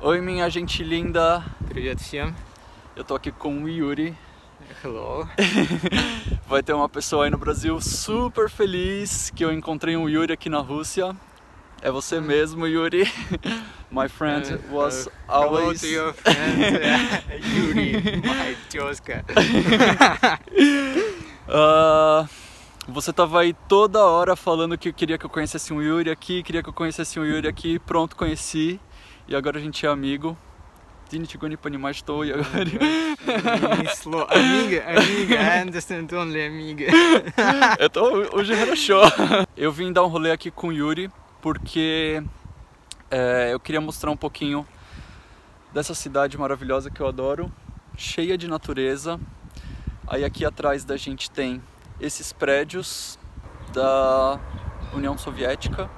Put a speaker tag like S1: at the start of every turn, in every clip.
S1: Oi, minha gente linda.
S2: Привет всем.
S1: Eu tô aqui com o Yuri.
S2: Hello.
S1: Vai ter uma pessoa aí no Brasil super feliz que eu encontrei um Yuri aqui na Rússia. É você mesmo, Yuri. My friend
S2: Uh,
S1: was
S2: uh, Hello
S1: always.
S2: to your friend uh, Yuri, my tioska.
S1: Ah, você tava aí toda hora falando que queria que eu conhecesse um Yuri aqui, queria que eu conhecesse um Yuri aqui. Pronto, conheci. E agora a gente é amigo. Tinichigoni Panimashito
S2: e agora. Amiga, amiga, I understand only amiga.
S1: Eu tô hoje é show. Eu vim dar um rolê aqui com o Yuri porque é, eu queria mostrar um pouquinho dessa cidade maravilhosa que eu adoro, cheia de natureza. Aí aqui atrás da gente tem esses prédios da União Soviética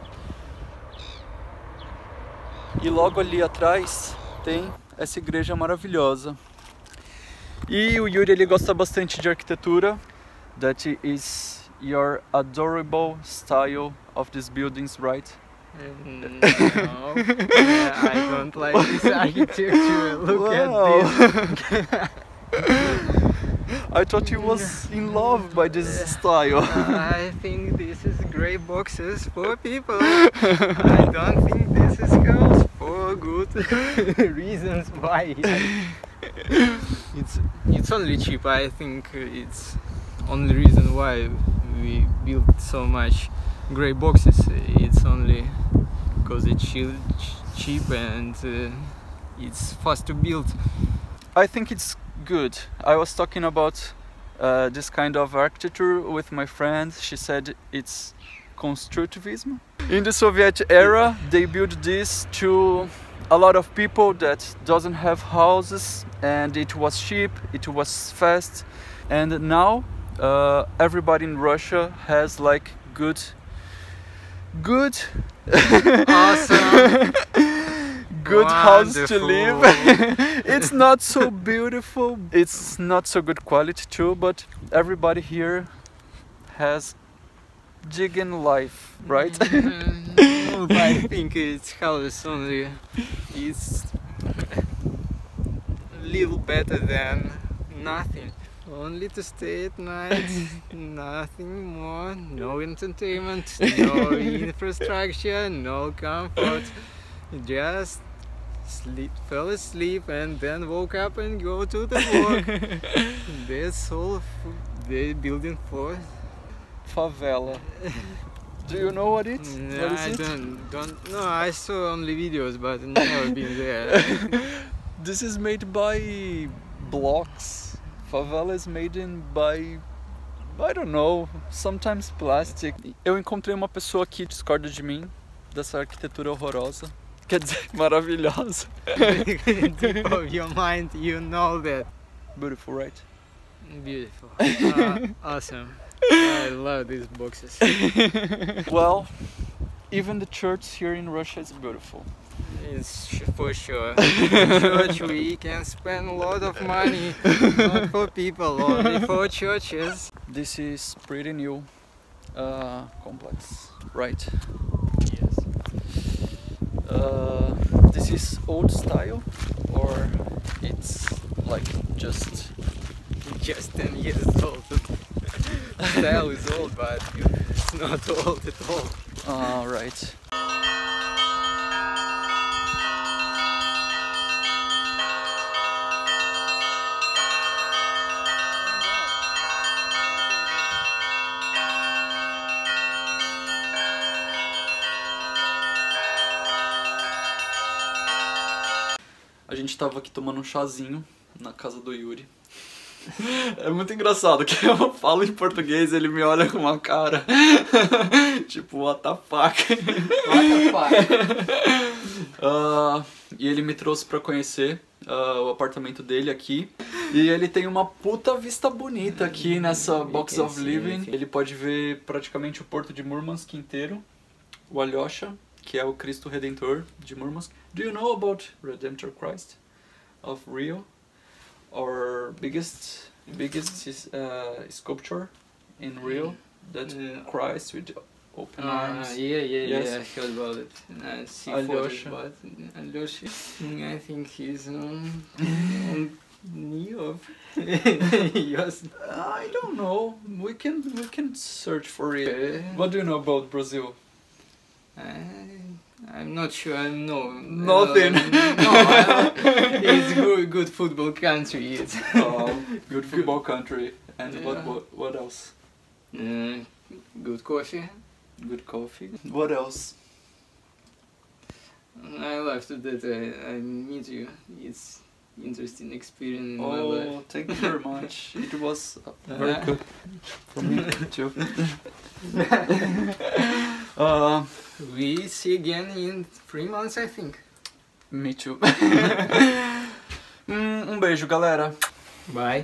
S1: e logo ali atrás tem essa igreja maravilhosa. E o Yuri ele gosta bastante de arquitetura. That is your adorable style of these buildings, right?
S2: No, yeah, I don't like this architecture. Look
S1: Wow.
S2: at
S1: I thought you was in love by this style.
S2: this. I think this is grey boxes for people. I don't think this is for good reasons why. It's it's only cheap. I think it's only reason why we built so much grey boxes. It's only because it's cheap, cheap and uh, it's fast to build.
S1: I think it's good. I was talking about uh, this kind of architecture with my friend. She said it's constructivism. In the Soviet era, they built this to a lot of people that doesn't have houses, and it was cheap, it was fast, and now uh, everybody in Russia has like good, good,
S2: Awesome.
S1: good house to live. It's not so beautiful. It's not so good quality too, but everybody here has jigging life, right?
S2: Mm, I think it's house only. It's a little better than nothing. Only to stay at night, nothing more. No entertainment, no infrastructure, no comfort. Just sleep, fell asleep and then woke up and go to the work. That's all the building for.
S1: Favela. Do you know what it?
S2: Mm,
S1: what is
S2: I
S1: it?
S2: don't, don't. No, I saw only videos, but never been there.
S1: This is made by blocks. Favela is made in by I don't know, sometimes plastic. Eu encontrei uma pessoa que discorda de mim dessa arquitetura horrorosa. Quer dizer, maravilhosa.
S2: Deep of your mind, you know that.
S1: Beautiful, right?
S2: Beautiful. Uh, awesome. I love these boxes.
S1: Well, even the church here in Russia is beautiful.
S2: It's for sure. In church, we can spend a lot of money, not for people, only for churches.
S1: This is pretty new uh, complex, right?
S2: Yes.
S1: Uh, this is old style, or it's like just
S2: Just 10 years old. Style is old, but it's not old at all.
S1: uh, right. A gente tava aqui tomando um chazinho na casa do Yuri. É muito engraçado que eu falo em português ele me olha com uma cara tipo, what the fuck? Ah, e ele me trouxe pra conhecer ah, o apartamento dele aqui. E ele tem uma puta vista bonita aqui nessa box of living. Ele pode ver praticamente o porto de Murmansk inteiro, o Alyosha, que é o Cristo Redentor de Murmansk. Do you know about Redemptor Christ of Rio? Our biggest biggest uh, sculpture in Rio that
S2: Yeah.
S1: Christ with Open
S2: Uh,
S1: arms.
S2: yeah, yeah,
S1: Yes.
S2: yeah, I heard about it. Uh, see
S1: Alyosha.
S2: photos, Alyosha, mm, I think he's um, on knee of yes.
S1: I don't know. We can we can search for it.
S2: Uh,
S1: What do you know about Brazil?
S2: I, I'm not sure. I know
S1: Nothing.
S2: no, I, good, good football country. It's
S1: Oh, good football country. And what,
S2: Yeah.
S1: what what else?
S2: uh, good coffee.
S1: Good coffee. What else?
S2: I love to that I, I meet you. It's interesting experience in my life.
S1: Oh, thank you very much. It was very good for me too. uh,
S2: We see again in three months, I think.
S1: me too. Hum, um beijo, galera.
S2: Bye.